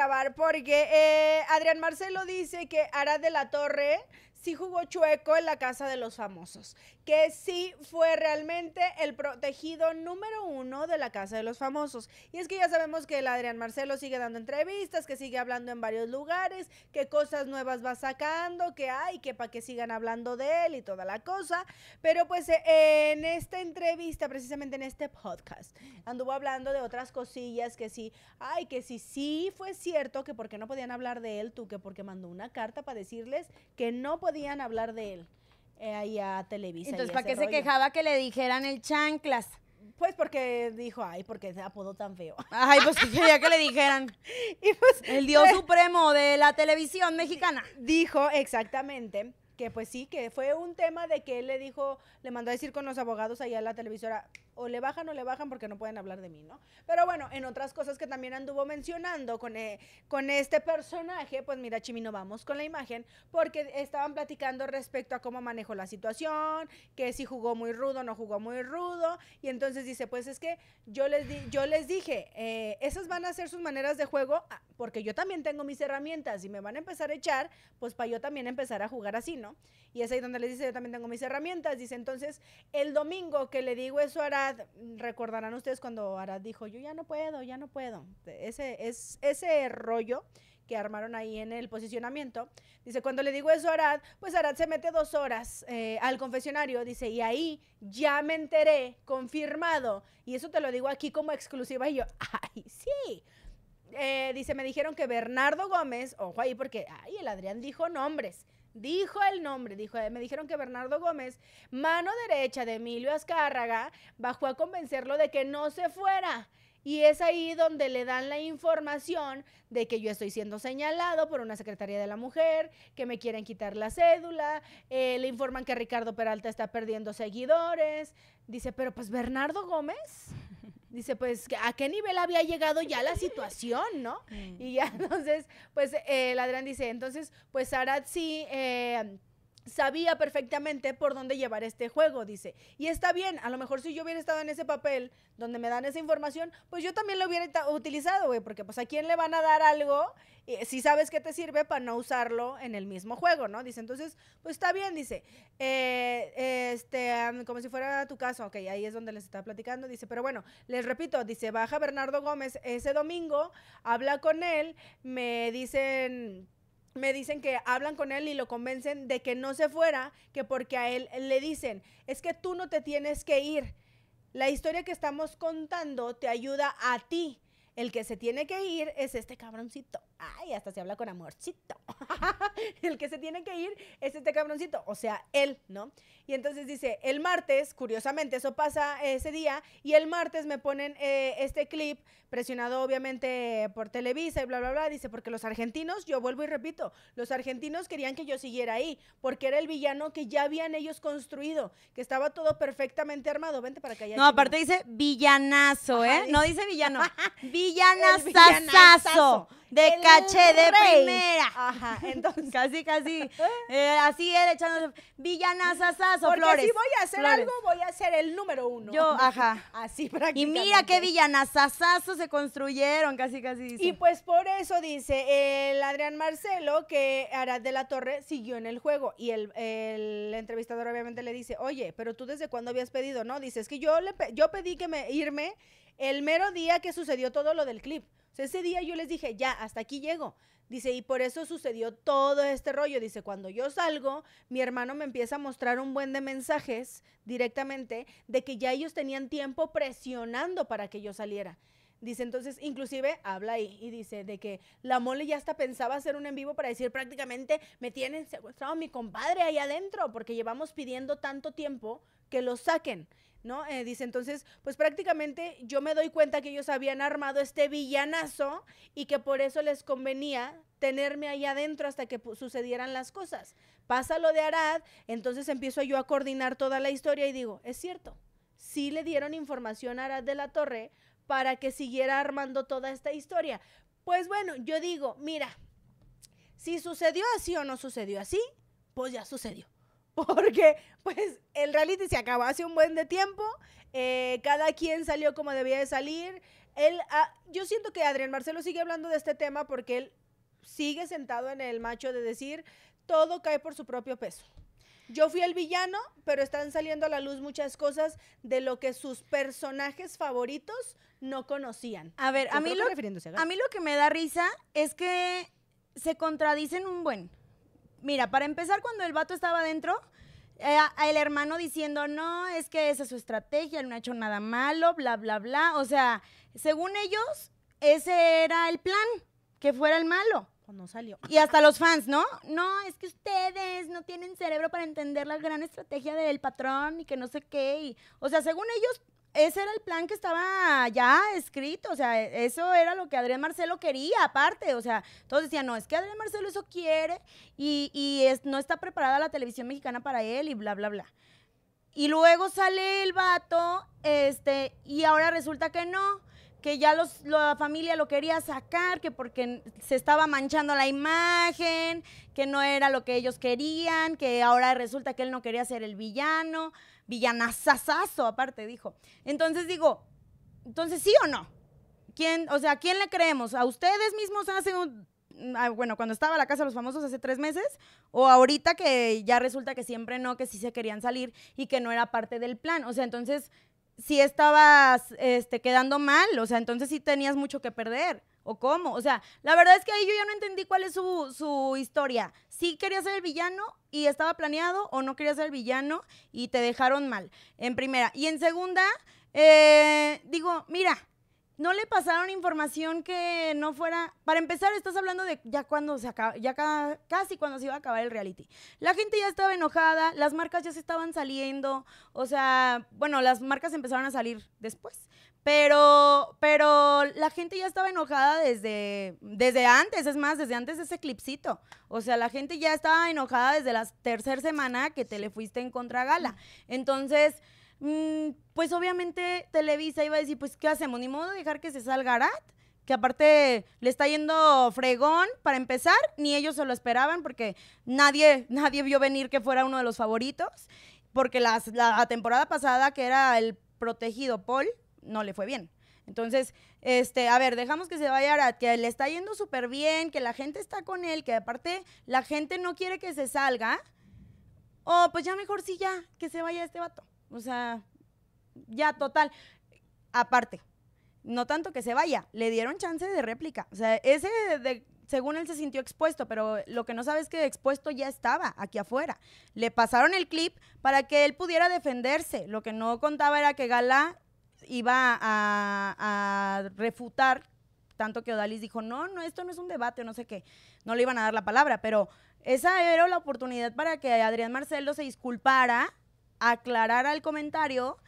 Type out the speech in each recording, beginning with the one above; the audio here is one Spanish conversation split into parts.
grabar porque eh, Adrián Marcelo dice que Arad de la Torre sí jugó chueco en la casa de los famosos, que sí fue realmente el protegido número uno de la casa de los famosos. Y es que ya sabemos que el Adrián Marcelo sigue dando entrevistas, que sigue hablando en varios lugares, que cosas nuevas va sacando, que hay, que para que sigan hablando de él y toda la cosa. Pero pues eh, en esta entrevista, precisamente en este podcast, anduvo hablando de otras cosillas que sí, ay, que sí, sí fue cierto que porque no podían hablar de él, tú que porque mandó una carta para decirles que no podían podían hablar de él eh, ahí a Televisa. Entonces, ¿para qué se quejaba que le dijeran el chanclas? Pues porque dijo, ay, porque se apodó tan feo. Ay, pues quería que le dijeran. y pues, el dios pues, supremo de la televisión mexicana. Dijo exactamente que pues sí, que fue un tema de que él le dijo, le mandó a decir con los abogados allá a la televisora, o le bajan o le bajan porque no pueden hablar de mí, ¿no? Pero bueno, en otras cosas que también anduvo mencionando con, eh, con este personaje, pues mira, Chimino, vamos con la imagen, porque estaban platicando respecto a cómo manejó la situación, que si jugó muy rudo, no jugó muy rudo, y entonces dice, pues es que yo les, di yo les dije, eh, esas van a ser sus maneras de juego, ah, porque yo también tengo mis herramientas y me van a empezar a echar, pues para yo también empezar a jugar así, ¿no? Y es ahí donde les dice, yo también tengo mis herramientas, dice, entonces, el domingo que le digo eso recordarán ustedes cuando Arad dijo, yo ya no puedo, ya no puedo. Ese, es, ese rollo que armaron ahí en el posicionamiento. Dice, cuando le digo eso a Arad, pues Arad se mete dos horas eh, al confesionario, dice, y ahí ya me enteré, confirmado, y eso te lo digo aquí como exclusiva, y yo, ay, sí. Eh, dice, me dijeron que Bernardo Gómez, ojo ahí porque, ay, el Adrián dijo nombres, dijo el nombre, dijo, eh, me dijeron que Bernardo Gómez, mano derecha de Emilio Azcárraga, bajó a convencerlo de que no se fuera. Y es ahí donde le dan la información de que yo estoy siendo señalado por una Secretaría de la Mujer, que me quieren quitar la cédula, eh, le informan que Ricardo Peralta está perdiendo seguidores. Dice, pero pues Bernardo Gómez. Dice, pues, ¿a qué nivel había llegado ya la situación, no? Mm. Y ya, entonces, pues, eh, el Adrián dice, entonces, pues, Arad sí... Eh, sabía perfectamente por dónde llevar este juego, dice. Y está bien, a lo mejor si yo hubiera estado en ese papel donde me dan esa información, pues yo también lo hubiera utilizado, güey, porque pues a quién le van a dar algo si sabes que te sirve para no usarlo en el mismo juego, ¿no? Dice, entonces, pues está bien, dice, eh, este, como si fuera tu caso, ok, ahí es donde les está platicando, dice, pero bueno, les repito, dice, baja Bernardo Gómez ese domingo, habla con él, me dicen me dicen que hablan con él y lo convencen de que no se fuera, que porque a él le dicen, es que tú no te tienes que ir. La historia que estamos contando te ayuda a ti. El que se tiene que ir es este cabroncito. Ay, hasta se habla con amorcito. el que se tiene que ir es este cabroncito, o sea, él, ¿no? Y entonces dice, el martes, curiosamente, eso pasa ese día, y el martes me ponen eh, este clip, presionado obviamente por Televisa y bla, bla, bla, dice, porque los argentinos, yo vuelvo y repito, los argentinos querían que yo siguiera ahí, porque era el villano que ya habían ellos construido, que estaba todo perfectamente armado. Vente para acá. no, aparte dice villanazo, ¿eh? no dice villano. villanazazazo de caché de primera. Ajá, entonces. casi, casi. Eh, así él echándose villanazazazo, Porque Flores. si voy a hacer algo, voy a ser el número uno. Yo, ajá. Así prácticamente. Y mira qué villanazazazo se construyeron, casi, casi dice. Y pues por eso dice el Adrián Marcelo que Arad de la Torre siguió en el juego. Y el, el entrevistador obviamente le dice, oye, pero tú desde cuándo habías pedido, ¿no? Dice, es que yo, le, yo pedí que me irme el mero día que sucedió todo lo del clip. O ese día yo les dije, ya, hasta aquí llego. Dice, y por eso sucedió todo este rollo. Dice, cuando yo salgo, mi hermano me empieza a mostrar un buen de mensajes directamente de que ya ellos tenían tiempo presionando para que yo saliera. Dice, entonces, inclusive habla ahí y dice de que la mole ya hasta pensaba hacer un en vivo para decir prácticamente me tienen secuestrado mi compadre ahí adentro porque llevamos pidiendo tanto tiempo que lo saquen. Eh, dice entonces, pues prácticamente yo me doy cuenta que ellos habían armado este villanazo y que por eso les convenía tenerme ahí adentro hasta que sucedieran las cosas. Pasa lo de Arad, entonces empiezo yo a coordinar toda la historia y digo, es cierto, sí le dieron información a Arad de la Torre para que siguiera armando toda esta historia. Pues bueno, yo digo, mira, si sucedió así o no sucedió así, pues ya sucedió. porque pues el reality se acabó hace un buen de tiempo, eh, cada quien salió como debía de salir. Él, ah, yo siento que Adrián Marcelo sigue hablando de este tema porque él sigue sentado en el macho de decir todo cae por su propio peso. Yo fui el villano, pero están saliendo a la luz muchas cosas de lo que sus personajes favoritos no conocían. A ver, a mí, lo, a mí lo que me da risa es que se contradicen un buen. Mira, para empezar, cuando el vato estaba adentro, eh, el hermano diciendo, no, es que esa es su estrategia, él no ha hecho nada malo, bla, bla, bla. O sea, según ellos, ese era el plan, que fuera el malo. Pues no salió. Y hasta los fans, ¿no? No, es que ustedes no tienen cerebro para entender la gran estrategia del patrón y que no sé qué. y- o sea, según ellos, ese era el plan que estaba ya escrito. O sea, eso era lo que Adrián Marcelo quería, aparte. O sea, todos decían, no, es que Adrián Marcelo eso quiere y, y es- no está preparada la televisión mexicana para él y bla, bla, bla. Y luego sale el vato, este, y ahora resulta que no, que ya los, la familia lo quería sacar, que porque se estaba manchando la imagen, que no era lo que ellos querían, que ahora resulta que él no quería ser el villano, villanazazazo, aparte dijo. Entonces digo, entonces sí o no. ¿Quién, o sea, ¿a quién le creemos? ¿A ustedes mismos hace un, ah, bueno, cuando estaba la Casa de los Famosos hace tres meses? ¿O ahorita que ya resulta que siempre no, que sí se querían salir y que no era parte del plan? O sea, entonces sí estabas este, quedando mal, o sea, entonces sí tenías mucho que perder. ¿O cómo? O sea, la verdad es que ahí yo ya no entendí cuál es su, su historia. Sí quería ser el villano y estaba planeado o no quería ser el villano y te dejaron mal, en primera. Y en segunda, eh, digo, mira, no le pasaron información que no fuera. Para empezar, estás hablando de ya cuando se acaba, ya ca- casi cuando se iba a acabar el reality. La gente ya estaba enojada, las marcas ya se estaban saliendo. O sea, bueno, las marcas empezaron a salir después. Pero, pero la gente ya estaba enojada desde, desde antes, es más, desde antes de ese clipcito. O sea, la gente ya estaba enojada desde la tercera semana que te le fuiste en contra gala. Entonces, mm, pues obviamente Televisa iba a decir, pues, ¿qué hacemos? Ni modo de dejar que se salga Arat, que aparte le está yendo fregón para empezar, ni ellos se lo esperaban porque nadie, nadie vio venir que fuera uno de los favoritos, porque la temporada pasada, que era el protegido Paul, no le fue bien. Entonces, este, a ver, dejamos que se vaya Arat, que le está yendo súper bien, que la gente está con él, que aparte la gente no quiere que se salga. Oh, pues ya mejor sí ya, que se vaya este vato. O sea, ya total. Aparte, no tanto que se vaya, le dieron chance de réplica. O sea, ese de, según él se sintió expuesto, pero lo que no sabe es que expuesto ya estaba aquí afuera. Le pasaron el clip para que él pudiera defenderse. Lo que no contaba era que Gala iba a, refutar, tanto que Odalis dijo, no, no, esto no es un debate, no sé qué. No le iban a dar la palabra, pero esa era la oportunidad para que Adrián Marcelo se disculpara, aclarara el comentario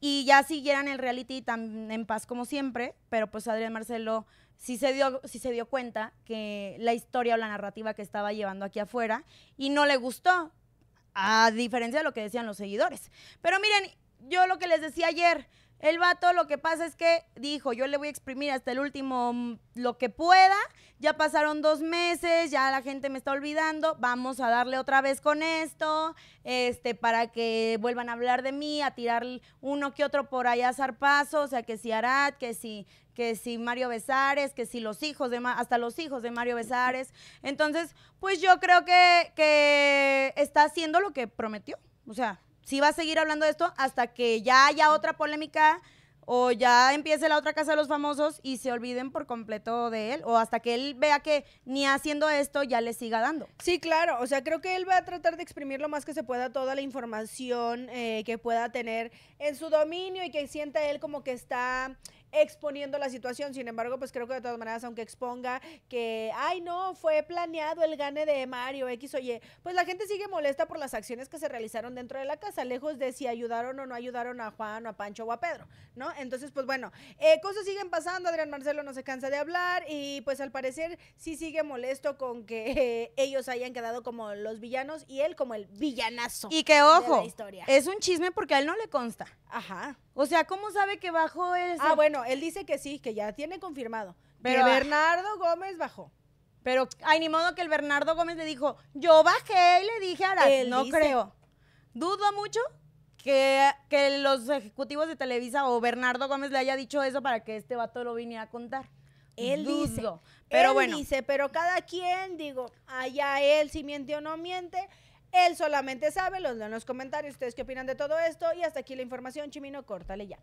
y ya siguieran el reality tan en paz como siempre, pero pues Adrián Marcelo sí se dio, sí se dio cuenta que la historia o la narrativa que estaba llevando aquí afuera y no le gustó, a diferencia de lo que decían los seguidores. Pero miren, yo lo que les decía ayer, el vato lo que pasa es que dijo, yo le voy a exprimir hasta el último mm, lo que pueda, ya pasaron dos meses, ya la gente me está olvidando, vamos a darle otra vez con esto, este, para que vuelvan a hablar de mí, a tirar uno que otro por allá zarpazo, o sea, que si Arad, que si, que si Mario Besares, que si los hijos de, hasta los hijos de Mario Besares. Entonces, pues yo creo que, que está haciendo lo que prometió, o sea, sí va a seguir hablando de esto hasta que ya haya otra polémica o ya empiece la otra casa de los famosos y se olviden por completo de él o hasta que él vea que ni haciendo esto ya le siga dando. Sí, claro. O sea, creo que él va a tratar de exprimir lo más que se pueda toda la información eh, que pueda tener en su dominio y que sienta él como que está exponiendo la situación. Sin embargo, pues creo que de todas maneras, aunque exponga que, ay, no, fue planeado el gane de Mario X o Y, pues la gente sigue molesta por las acciones que se realizaron dentro de la casa, lejos de si ayudaron o no ayudaron a Juan o a Pancho o a Pedro, ¿no? Entonces, pues bueno, eh, cosas siguen pasando, Adrián Marcelo no se cansa de hablar y pues al parecer sí sigue molesto con que eh, ellos hayan quedado como los villanos y él como el villanazo. Y que de ojo, la historia. es un chisme porque a él no le consta. Ajá. O sea, ¿cómo sabe que bajó ese? Ah, bueno, él dice que sí, que ya tiene confirmado. Pero, que ah. Bernardo Gómez bajó. Pero, ay, ni modo que el Bernardo Gómez le dijo, yo bajé y le dije a Arad. Él No dice. creo. dudo mucho que, que los ejecutivos de Televisa o Bernardo Gómez le haya dicho eso para que este vato lo viniera a contar. Él dice, Dudo. Pero él bueno, dice, pero cada quien, digo, allá él si miente o no miente, él solamente sabe, los leo en los comentarios, ustedes qué opinan de todo esto, y hasta aquí la información, Chimino, córtale ya.